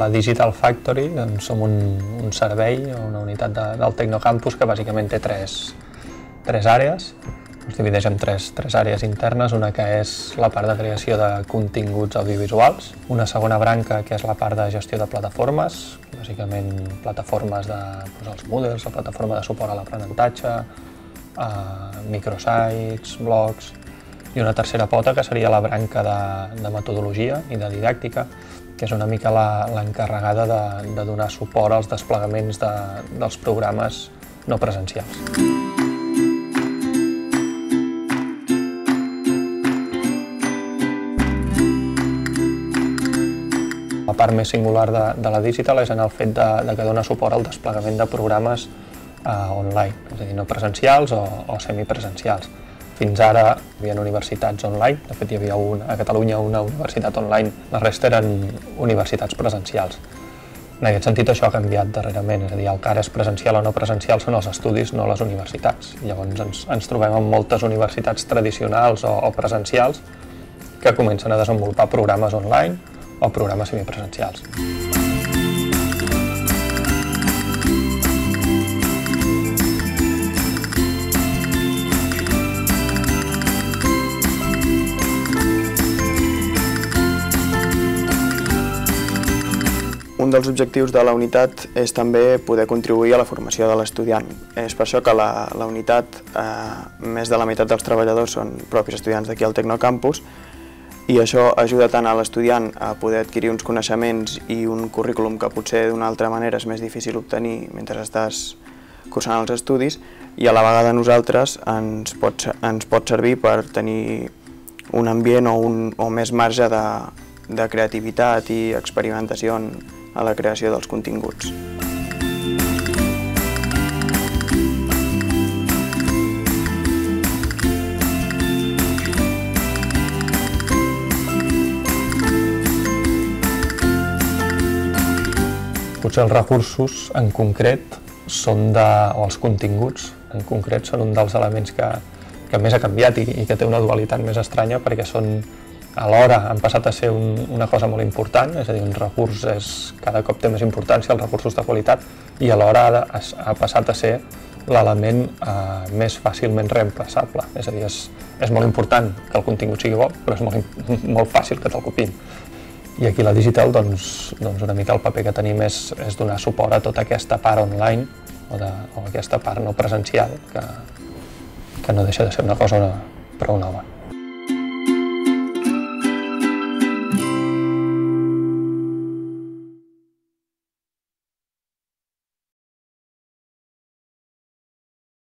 la Digital Factory doncs, som un, un servei, una unitat de, del Tecnocampus que bàsicament té tres, tres àrees. Es divideix en tres, tres àrees internes, una que és la part de creació de continguts audiovisuals, una segona branca que és la part de gestió de plataformes, bàsicament plataformes de doncs, els Moodles, la plataforma de suport a l'aprenentatge, eh, microsites, blogs, i una tercera pota que seria la branca de, de metodologia i de didàctica, que és una mica l'encarregada de, de donar suport als desplegaments de, dels programes no presencials. La part més singular de, de la Digital és en el fet de, de que dona suport al desplegament de programes eh, online, és a dir, no presencials o, o semipresencials. Fins ara hi havia universitats online, de fet hi havia un, a Catalunya una universitat online, la resta eren universitats presencials. En aquest sentit això ha canviat darrerament, és a dir, el que ara és presencial o no presencial són els estudis, no les universitats. Llavors ens, ens trobem amb moltes universitats tradicionals o, o presencials que comencen a desenvolupar programes online o programes semipresencials. Un dels objectius de la unitat és també poder contribuir a la formació de l'estudiant. És per això que la, la unitat, eh, més de la meitat dels treballadors són propis estudiants d'aquí al Tecnocampus i això ajuda tant a l'estudiant a poder adquirir uns coneixements i un currículum que potser d'una altra manera és més difícil obtenir mentre estàs cursant els estudis i a la vegada nosaltres ens pot, ens pot servir per tenir un ambient o, un, o més marge de, de creativitat i experimentació en, a la creació dels continguts. Potser els recursos en concret són de, o els continguts en concret són un dels elements que, que més ha canviat i, i que té una dualitat més estranya perquè són alhora han passat a ser un, una cosa molt important, és a dir, un recurs és, cada cop té més importància els recursos de qualitat i alhora ha, ha, ha passat a ser l'element eh, més fàcilment reemplaçable. És a dir, és, és molt important que el contingut sigui bo, però és molt, molt fàcil que te'l copin. I aquí la digital, doncs, doncs una mica el paper que tenim és, és donar suport a tota aquesta part online o, de, o aquesta part no presencial que, que no deixa de ser una cosa prou nova.